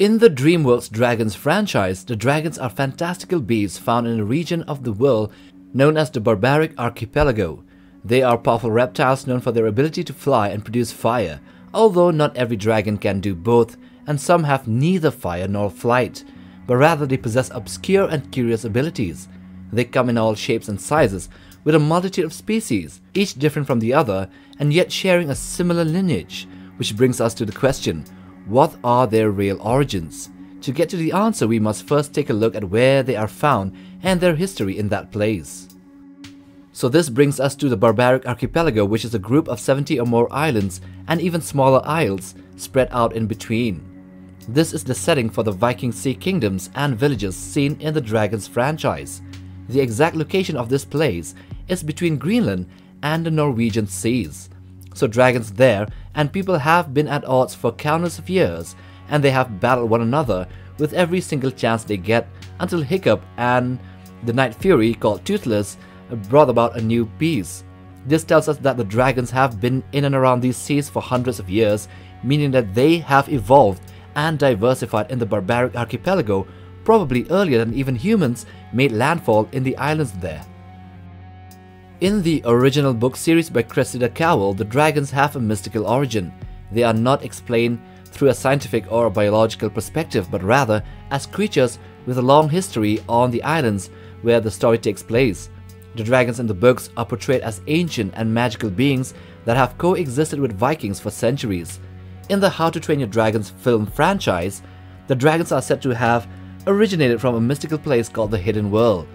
In the DreamWorks Dragons franchise, the dragons are fantastical beasts found in a region of the world known as the Barbaric Archipelago. They are powerful reptiles known for their ability to fly and produce fire, although not every dragon can do both, and some have neither fire nor flight, but rather they possess obscure and curious abilities. They come in all shapes and sizes, with a multitude of species, each different from the other, and yet sharing a similar lineage, which brings us to the question, what are their real origins? To get to the answer, we must first take a look at where they are found and their history in that place. So this brings us to the Barbaric Archipelago which is a group of 70 or more islands and even smaller isles spread out in between. This is the setting for the Viking sea kingdoms and villages seen in the Dragons franchise. The exact location of this place is between Greenland and the Norwegian seas. So dragons there and people have been at odds for countless of years and they have battled one another with every single chance they get until Hiccup and the Night Fury called Toothless brought about a new peace. This tells us that the dragons have been in and around these seas for hundreds of years, meaning that they have evolved and diversified in the barbaric archipelago probably earlier than even humans made landfall in the islands there. In the original book series by Cressida Cowell, the dragons have a mystical origin. They are not explained through a scientific or biological perspective, but rather as creatures with a long history on the islands where the story takes place. The dragons in the books are portrayed as ancient and magical beings that have coexisted with Vikings for centuries. In the How to Train Your Dragons film franchise, the dragons are said to have originated from a mystical place called the Hidden World.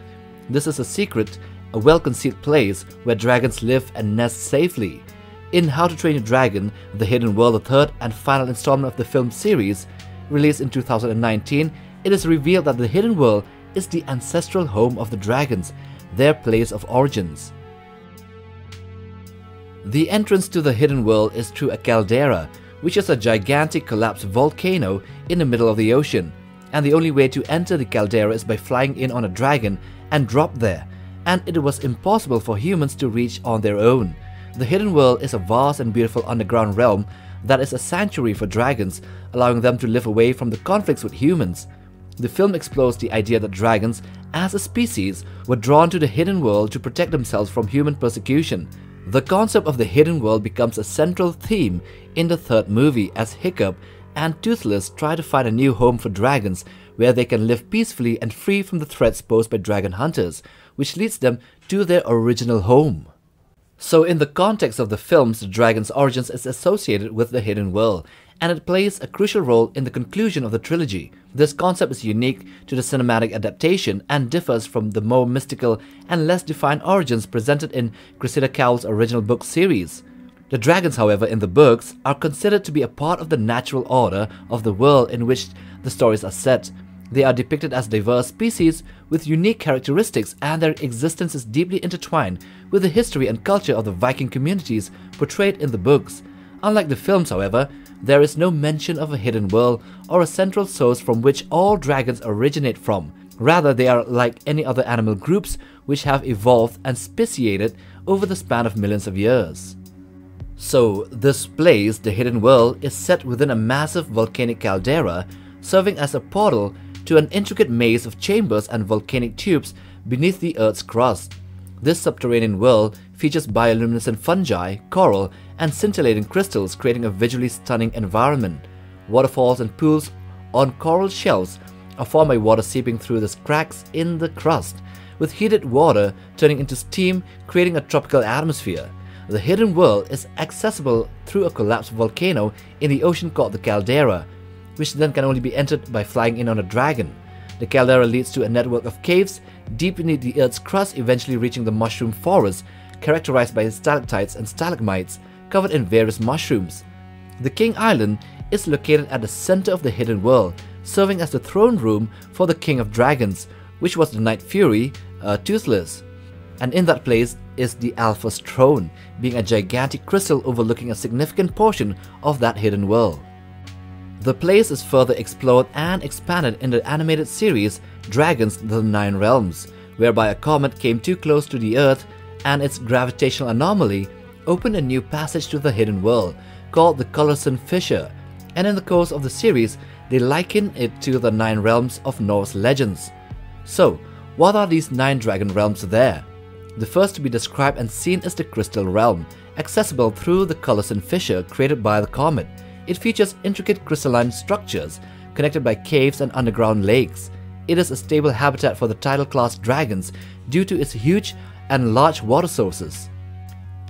This is a secret a well-concealed place where dragons live and nest safely. In How to Train Your Dragon, The Hidden World, the third and final installment of the film series, released in 2019, it is revealed that the Hidden World is the ancestral home of the dragons, their place of origins. The entrance to the Hidden World is through a caldera, which is a gigantic collapsed volcano in the middle of the ocean, and the only way to enter the caldera is by flying in on a dragon and drop there, and it was impossible for humans to reach on their own. The Hidden World is a vast and beautiful underground realm that is a sanctuary for dragons, allowing them to live away from the conflicts with humans. The film explores the idea that dragons, as a species, were drawn to the hidden world to protect themselves from human persecution. The concept of the hidden world becomes a central theme in the third movie as Hiccup and Toothless try to find a new home for dragons where they can live peacefully and free from the threats posed by dragon hunters, which leads them to their original home. So in the context of the films, the dragon's origins is associated with the hidden world, and it plays a crucial role in the conclusion of the trilogy. This concept is unique to the cinematic adaptation and differs from the more mystical and less defined origins presented in Cressida Cowell's original book series. The dragons, however, in the books are considered to be a part of the natural order of the world in which the stories are set, they are depicted as diverse species with unique characteristics and their existence is deeply intertwined with the history and culture of the Viking communities portrayed in the books. Unlike the films, however, there is no mention of a hidden world or a central source from which all dragons originate from. Rather, they are like any other animal groups which have evolved and speciated over the span of millions of years. So, this place, the Hidden World, is set within a massive volcanic caldera, serving as a portal to an intricate maze of chambers and volcanic tubes beneath the Earth's crust. This subterranean world features bioluminescent fungi, coral, and scintillating crystals creating a visually stunning environment. Waterfalls and pools on coral shelves are formed by water seeping through the cracks in the crust, with heated water turning into steam creating a tropical atmosphere. The hidden world is accessible through a collapsed volcano in the ocean called the caldera, which then can only be entered by flying in on a dragon. The caldera leads to a network of caves deep beneath the Earth's crust, eventually reaching the mushroom forest, characterized by stalactites and stalagmites covered in various mushrooms. The King Island is located at the center of the hidden world, serving as the throne room for the King of Dragons, which was the Night Fury, uh, Toothless. And in that place is the Alpha's throne, being a gigantic crystal overlooking a significant portion of that hidden world. The place is further explored and expanded in the animated series Dragons The Nine Realms, whereby a comet came too close to the Earth and its gravitational anomaly opened a new passage to the hidden world called the Cullerson Fissure, and in the course of the series, they liken it to the nine realms of Norse legends. So, what are these nine dragon realms there? The first to be described and seen is the Crystal Realm, accessible through the Cullosen fissure created by the comet. It features intricate crystalline structures connected by caves and underground lakes. It is a stable habitat for the tidal class dragons due to its huge and large water sources.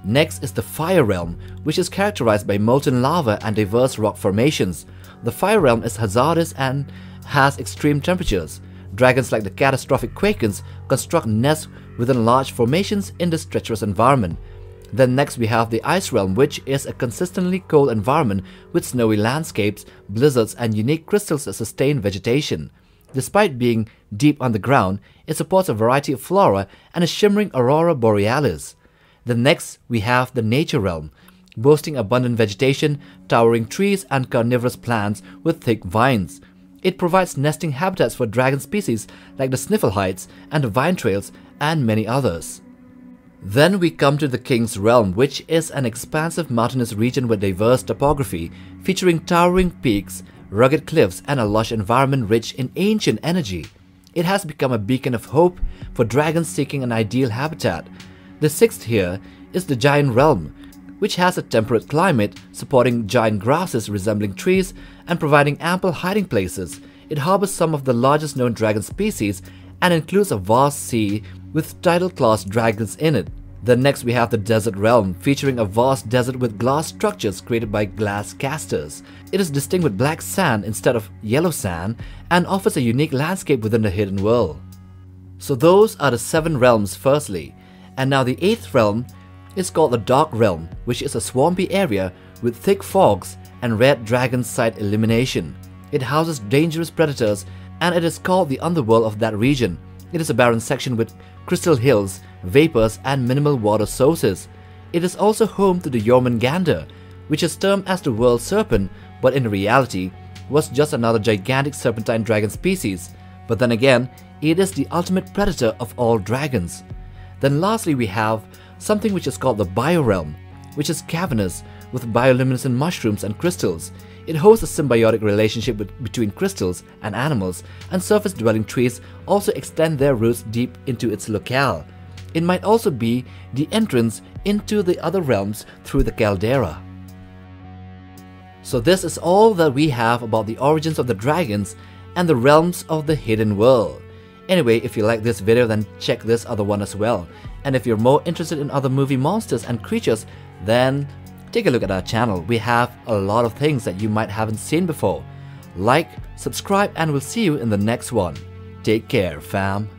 Next is the Fire Realm, which is characterized by molten lava and diverse rock formations. The Fire Realm is hazardous and has extreme temperatures. Dragons like the catastrophic Quakens construct nests within large formations in this treacherous environment. Then next we have the Ice Realm which is a consistently cold environment with snowy landscapes, blizzards and unique crystals that sustain vegetation. Despite being deep underground, it supports a variety of flora and a shimmering aurora borealis. Then next we have the Nature Realm, boasting abundant vegetation, towering trees and carnivorous plants with thick vines. It provides nesting habitats for dragon species like the Snifflehides and the Vine Trails and many others. Then we come to the King's Realm, which is an expansive mountainous region with diverse topography, featuring towering peaks, rugged cliffs, and a lush environment rich in ancient energy. It has become a beacon of hope for dragons seeking an ideal habitat. The sixth here is the Giant Realm, which has a temperate climate, supporting giant grasses resembling trees and providing ample hiding places. It harbors some of the largest known dragon species and includes a vast sea with tidal-class dragons in it. Then next we have the Desert Realm, featuring a vast desert with glass structures created by glass casters. It is distinct with black sand instead of yellow sand and offers a unique landscape within the hidden world. So those are the seven realms firstly, and now the eighth realm is called the Dark Realm, which is a swampy area with thick fogs and red dragon site illumination. It houses dangerous predators and it is called the underworld of that region. It is a barren section with crystal hills, vapors, and minimal water sources. It is also home to the Jormungandr, which is termed as the world serpent, but in reality was just another gigantic serpentine dragon species. But then again, it is the ultimate predator of all dragons. Then lastly we have something which is called the Biorealm, which is cavernous with bioluminescent mushrooms and crystals. It hosts a symbiotic relationship with, between crystals and animals, and surface-dwelling trees also extend their roots deep into its locale. It might also be the entrance into the other realms through the caldera. So this is all that we have about the origins of the dragons and the realms of the hidden world. Anyway, if you like this video then check this other one as well. And if you're more interested in other movie monsters and creatures, then take a look at our channel. We have a lot of things that you might haven't seen before. Like, subscribe, and we'll see you in the next one. Take care, fam.